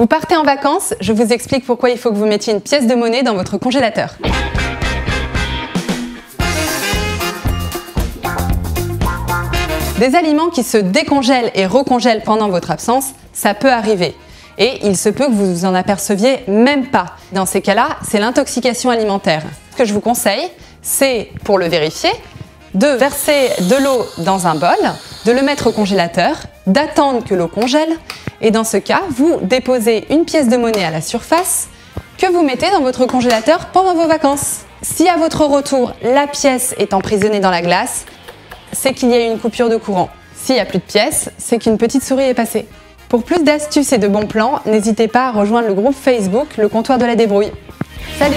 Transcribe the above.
Vous partez en vacances, je vous explique pourquoi il faut que vous mettiez une pièce de monnaie dans votre congélateur. Des aliments qui se décongèlent et recongèlent pendant votre absence, ça peut arriver. Et il se peut que vous vous en aperceviez même pas. Dans ces cas-là, c'est l'intoxication alimentaire. Ce que je vous conseille, c'est pour le vérifier, de verser de l'eau dans un bol, de le mettre au congélateur, d'attendre que l'eau congèle, et dans ce cas, vous déposez une pièce de monnaie à la surface que vous mettez dans votre congélateur pendant vos vacances. Si à votre retour, la pièce est emprisonnée dans la glace, c'est qu'il y a eu une coupure de courant. S'il n'y a plus de pièces, c'est qu'une petite souris est passée. Pour plus d'astuces et de bons plans, n'hésitez pas à rejoindre le groupe Facebook Le Comptoir de la Débrouille. Salut